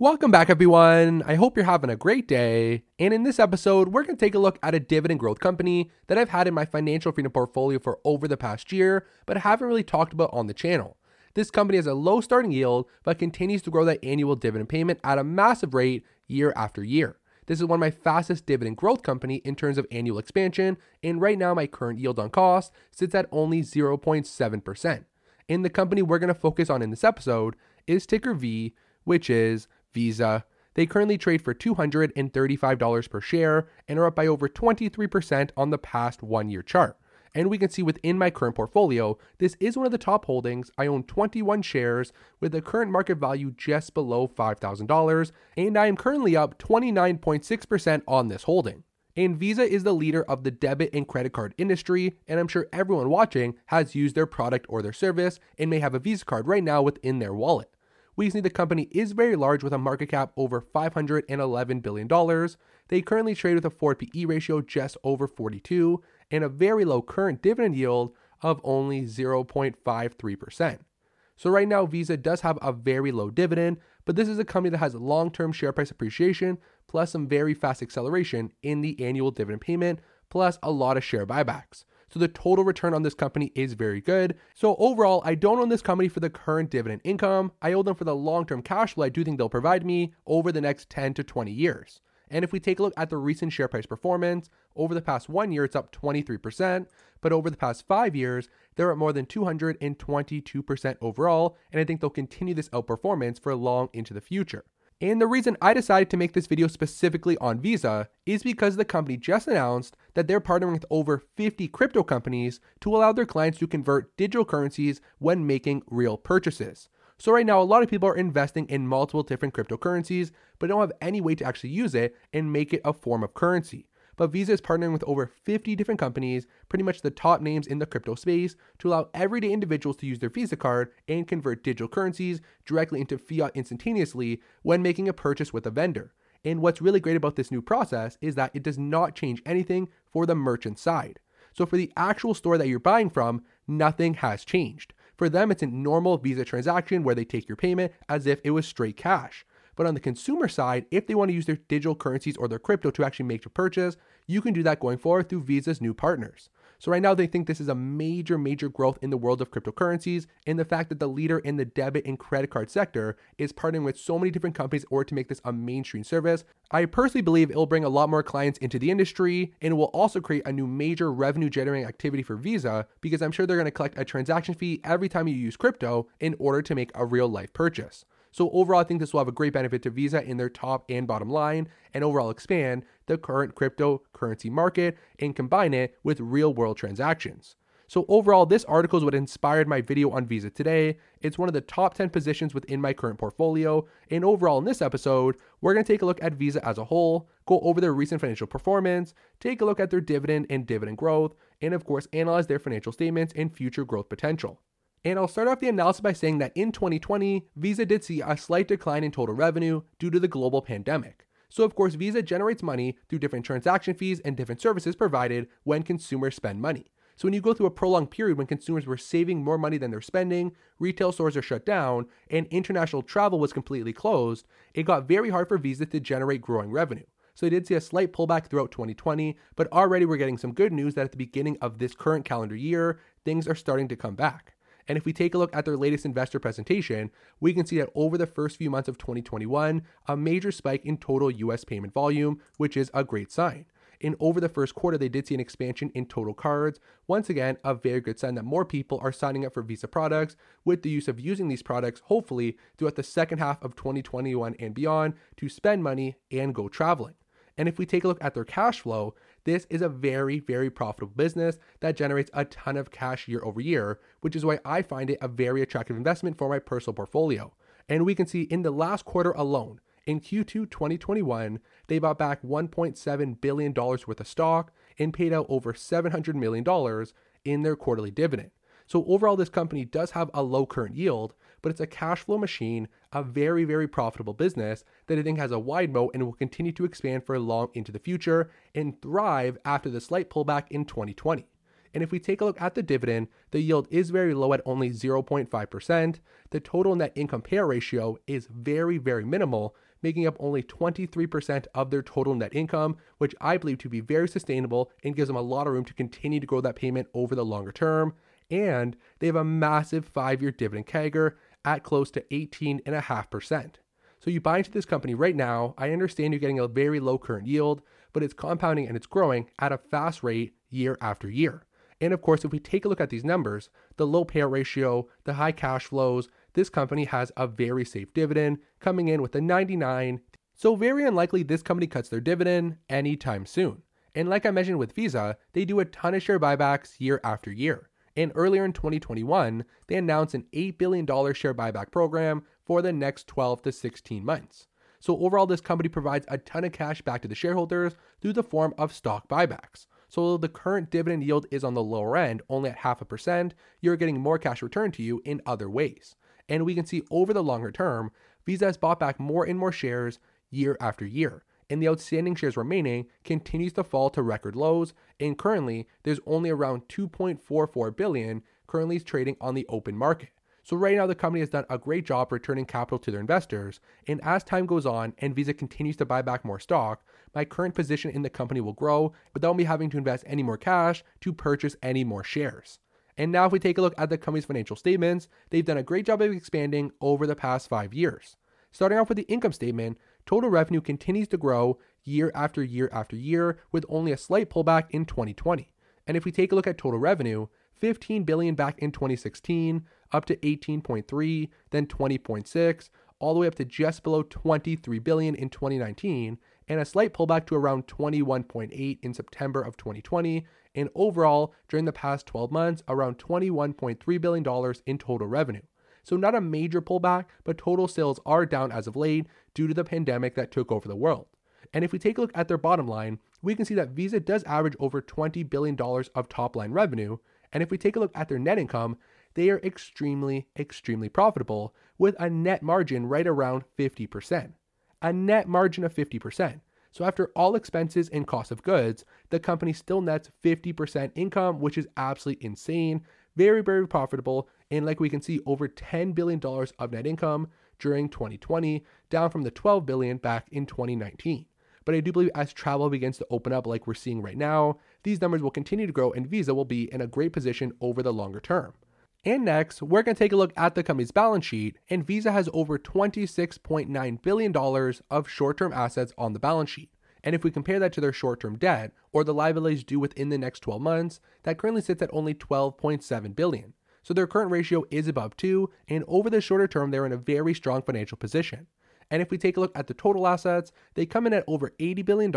Welcome back, everyone. I hope you're having a great day. And in this episode, we're going to take a look at a dividend growth company that I've had in my financial freedom portfolio for over the past year, but haven't really talked about on the channel. This company has a low starting yield, but continues to grow that annual dividend payment at a massive rate year after year. This is one of my fastest dividend growth company in terms of annual expansion, and right now my current yield on cost sits at only 0.7%. And the company we're going to focus on in this episode is ticker V, which is Visa. They currently trade for $235 per share and are up by over 23% on the past one year chart. And we can see within my current portfolio, this is one of the top holdings. I own 21 shares with a current market value just below $5,000, and I am currently up 29.6% on this holding. And Visa is the leader of the debit and credit card industry, and I'm sure everyone watching has used their product or their service and may have a Visa card right now within their wallet. We see the company is very large with a market cap over $511 billion. They currently trade with a forward PE ratio just over 42 and a very low current dividend yield of only 0.53%. So right now Visa does have a very low dividend, but this is a company that has long-term share price appreciation plus some very fast acceleration in the annual dividend payment plus a lot of share buybacks. So the total return on this company is very good. So overall, I don't own this company for the current dividend income. I own them for the long-term cash flow I do think they'll provide me over the next 10 to 20 years. And if we take a look at the recent share price performance, over the past one year, it's up 23%, but over the past five years, they're at more than 222% overall, and I think they'll continue this outperformance for long into the future. And the reason I decided to make this video specifically on Visa is because the company just announced that they're partnering with over 50 crypto companies to allow their clients to convert digital currencies when making real purchases. So, right now, a lot of people are investing in multiple different cryptocurrencies, but don't have any way to actually use it and make it a form of currency but Visa is partnering with over 50 different companies, pretty much the top names in the crypto space, to allow everyday individuals to use their Visa card and convert digital currencies directly into fiat instantaneously when making a purchase with a vendor. And what's really great about this new process is that it does not change anything for the merchant side. So for the actual store that you're buying from, nothing has changed. For them, it's a normal Visa transaction where they take your payment as if it was straight cash. But on the consumer side, if they want to use their digital currencies or their crypto to actually make your purchase, you can do that going forward through Visa's new partners. So right now they think this is a major, major growth in the world of cryptocurrencies and the fact that the leader in the debit and credit card sector is partnering with so many different companies in order to make this a mainstream service. I personally believe it will bring a lot more clients into the industry and it will also create a new major revenue generating activity for Visa because I'm sure they're going to collect a transaction fee every time you use crypto in order to make a real life purchase. So overall, I think this will have a great benefit to Visa in their top and bottom line, and overall expand the current cryptocurrency market and combine it with real world transactions. So overall, this article is what inspired my video on Visa today. It's one of the top 10 positions within my current portfolio. And overall, in this episode, we're going to take a look at Visa as a whole, go over their recent financial performance, take a look at their dividend and dividend growth, and of course, analyze their financial statements and future growth potential. And I'll start off the analysis by saying that in 2020, Visa did see a slight decline in total revenue due to the global pandemic. So, of course, Visa generates money through different transaction fees and different services provided when consumers spend money. So, when you go through a prolonged period when consumers were saving more money than they're spending, retail stores are shut down, and international travel was completely closed, it got very hard for Visa to generate growing revenue. So they did see a slight pullback throughout 2020, but already we're getting some good news that at the beginning of this current calendar year, things are starting to come back. And if we take a look at their latest investor presentation, we can see that over the first few months of 2021, a major spike in total US payment volume, which is a great sign. And over the first quarter, they did see an expansion in total cards. Once again, a very good sign that more people are signing up for Visa products with the use of using these products, hopefully, throughout the second half of 2021 and beyond to spend money and go traveling. And if we take a look at their cash flow, this is a very, very profitable business that generates a ton of cash year over year, which is why I find it a very attractive investment for my personal portfolio. And we can see in the last quarter alone, in Q2 2021, they bought back $1.7 billion worth of stock and paid out over $700 million in their quarterly dividend. So overall, this company does have a low current yield, but it's a cash flow machine, a very, very profitable business that I think has a wide moat and will continue to expand for long into the future and thrive after the slight pullback in 2020. And if we take a look at the dividend, the yield is very low at only 0.5%. The total net income payout ratio is very, very minimal, making up only 23% of their total net income, which I believe to be very sustainable and gives them a lot of room to continue to grow that payment over the longer term. And they have a massive five year dividend CAGR at close to 18.5%. So you buy into this company right now. I understand you're getting a very low current yield, but it's compounding and it's growing at a fast rate year after year. And of course, if we take a look at these numbers, the low payout ratio, the high cash flows, this company has a very safe dividend coming in with a 99. So very unlikely this company cuts their dividend anytime soon. And like I mentioned with Visa, they do a ton of share buybacks year after year. And earlier in 2021, they announced an $8 billion share buyback program for the next 12 to 16 months. So overall, this company provides a ton of cash back to the shareholders through the form of stock buybacks. So the current dividend yield is on the lower end, only at half a percent, you're getting more cash returned to you in other ways. And we can see over the longer term, Visa has bought back more and more shares year after year. And the outstanding shares remaining continues to fall to record lows. And currently, there's only around 2.44 billion currently trading on the open market. So right now, the company has done a great job returning capital to their investors. And as time goes on and Visa continues to buy back more stock, my current position in the company will grow without me having to invest any more cash to purchase any more shares. And now, if we take a look at the company's financial statements, they've done a great job of expanding over the past five years. Starting off with the income statement, total revenue continues to grow year after year after year, with only a slight pullback in 2020. And if we take a look at total revenue, 15 billion back in 2016, up to 18.3, then 20.6, all the way up to just below 23 billion in 2019, and a slight pullback to around 21.8 in September of 2020, and overall during the past 12 months around 21.3 billion dollars in total revenue. So not a major pullback, but total sales are down as of late due to the pandemic that took over the world. And if we take a look at their bottom line, we can see that Visa does average over $20 billion of top line revenue. And if we take a look at their net income, they are extremely, extremely profitable with a net margin right around 50%. A net margin of 50%. So after all expenses and cost of goods, the company still nets 50% income, which is absolutely insane. Very, very profitable. And like we can see, over $10 billion of net income during 2020, down from the 12 billion back in 2019. But I do believe as travel begins to open up like we're seeing right now, these numbers will continue to grow and Visa will be in a great position over the longer term. And next, we're going to take a look at the company's balance sheet, and Visa has over $26.9 billion of short term assets on the balance sheet. And if we compare that to their short term debt, or the liabilities due within the next 12 months, that currently sits at only 12.7 billion. So their current ratio is above 2, and over the shorter term, they're in a very strong financial position. And if we take a look at the total assets, they come in at over $80 billion.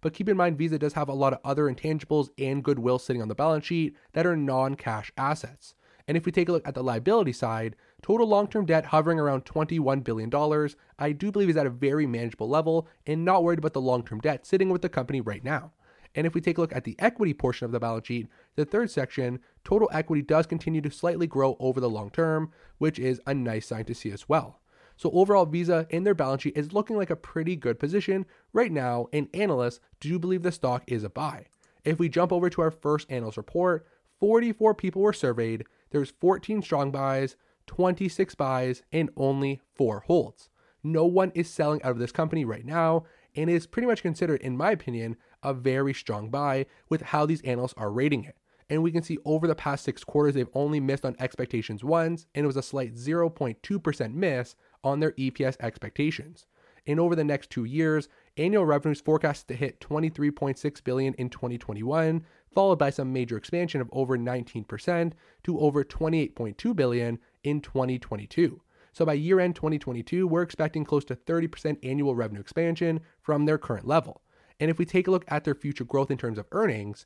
But keep in mind, Visa does have a lot of other intangibles and goodwill sitting on the balance sheet that are non cash assets. And if we take a look at the liability side, total long term debt hovering around $21 billion, I do believe is at a very manageable level and not worried about the long term debt sitting with the company right now. And if we take a look at the equity portion of the balance sheet, the third section, total equity does continue to slightly grow over the long term, which is a nice sign to see as well. So overall, Visa in their balance sheet is looking like a pretty good position right now, and analysts do believe the stock is a buy. If we jump over to our first analyst report, 44 people were surveyed, there's 14 strong buys, 26 buys, and only 4 holds. No one is selling out of this company right now, and is pretty much considered, in my opinion, a very strong buy with how these analysts are rating it. And we can see over the past six quarters, they've only missed on expectations once, and it was a slight 0.2% miss on their EPS expectations. And over the next two years, annual revenues forecast to hit 23.6 billion in 2021, followed by some major expansion of over 19% to over 28.2 billion in 2022. So by year end 2022, we're expecting close to 30% annual revenue expansion from their current level. And if we take a look at their future growth in terms of earnings,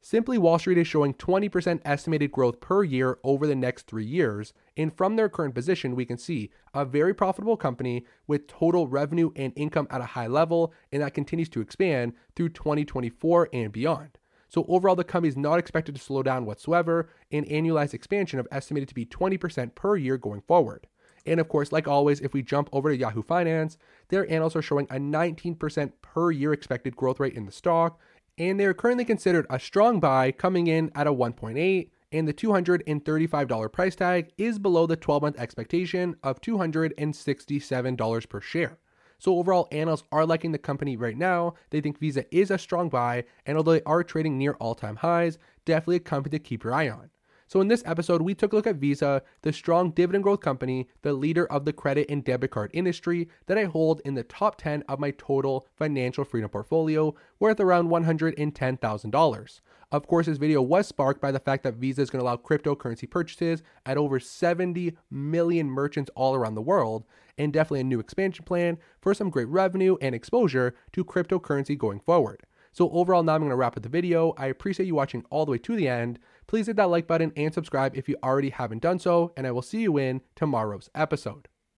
Simply Wall Street is showing 20% estimated growth per year over the next three years. And from their current position, we can see a very profitable company with total revenue and income at a high level, and that continues to expand through 2024 and beyond. So overall, the company is not expected to slow down whatsoever, and annualized expansion of estimated to be 20% per year going forward. And of course, like always, if we jump over to Yahoo Finance, their analysts are showing a 19% per year expected growth rate in the stock. And they are currently considered a strong buy coming in at a 1.8 and the $235 price tag is below the 12 month expectation of $267 per share. So overall, analysts are liking the company right now. They think Visa is a strong buy, and although they are trading near all-time highs, definitely a company to keep your eye on. So, in this episode, we took a look at Visa, the strong dividend growth company, the leader of the credit and debit card industry that I hold in the top 10 of my total financial freedom portfolio, worth around $110,000. Of course, this video was sparked by the fact that Visa is going to allow cryptocurrency purchases at over 70 million merchants all around the world, and definitely a new expansion plan for some great revenue and exposure to cryptocurrency going forward. So overall, now I'm going to wrap up the video. I appreciate you watching all the way to the end. Please hit that like button and subscribe if you already haven't done so, and I will see you in tomorrow's episode.